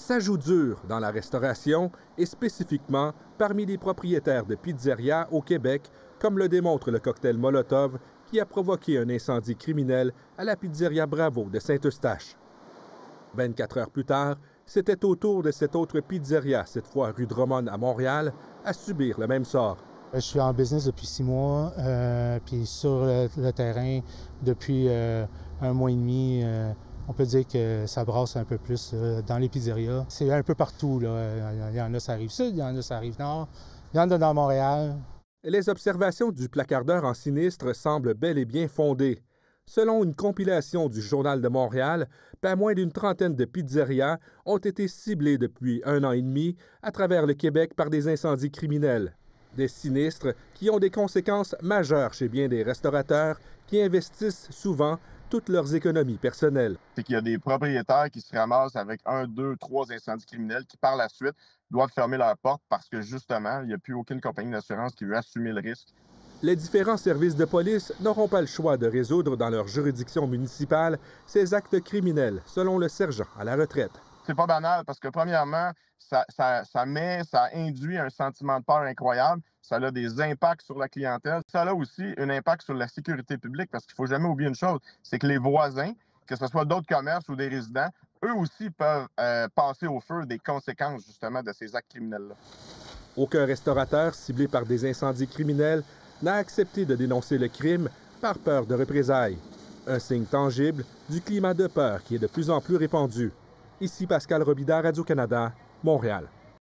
Ça joue dur dans la restauration et spécifiquement parmi les propriétaires de pizzerias au Québec, comme le démontre le cocktail Molotov qui a provoqué un incendie criminel à la pizzeria Bravo de Saint-Eustache. 24 heures plus tard, c'était au tour de cette autre pizzeria, cette fois rue Drummond à Montréal, à subir le même sort. Je suis en business depuis six mois, euh, puis sur le, terrain depuis euh, un mois et demi. Euh, on peut dire que ça brasse un peu plus dans les pizzerias. C'est un peu partout. Il y en a, ça arrive sud, il y en a, ça arrive nord. Il y en a dans Montréal. Les observations du placardeur en sinistre semblent bel et bien fondées. Selon une compilation du Journal de Montréal, pas moins d'une trentaine de pizzerias ont été ciblées depuis un an et demi à travers le Québec par des incendies criminels. Des sinistres qui ont des conséquences majeures chez bien des restaurateurs qui investissent souvent toutes leurs économies personnelles. C'est qu'il y a des propriétaires qui se ramassent avec un, deux, trois incendies criminels qui, par la suite, doivent fermer leurs portes parce que, justement, il n'y a plus aucune compagnie d'assurance qui veut assumer le risque. Les différents services de police n'auront pas le choix de résoudre dans leur juridiction municipale ces actes criminels, selon le sergent à la retraite. C'est pas banal parce que, premièrement, ça, ça, met, ça induit un sentiment de peur incroyable. Ça a des impacts sur la clientèle. Ça a aussi un impact sur la sécurité publique parce qu'il faut jamais oublier une chose, c'est que les voisins, que ce soit d'autres commerces ou des résidents, eux aussi peuvent euh, passer au feu des conséquences justement de ces actes criminels-là. Aucun restaurateur ciblé par des incendies criminels n'a accepté de dénoncer le crime par peur de représailles. Un signe tangible du climat de peur qui est de plus en plus répandu. Ici Pascal Robida, Radio-Canada, Montréal.